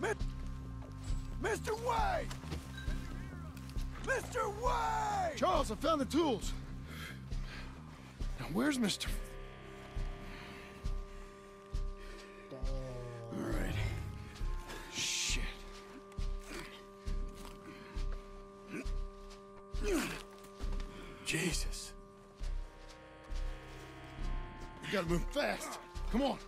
Mr. Wayne! Mr. Wayne! Charles, I found the tools. Now, where's Mr. All right. Shit. Jesus. We gotta move fast. Come on.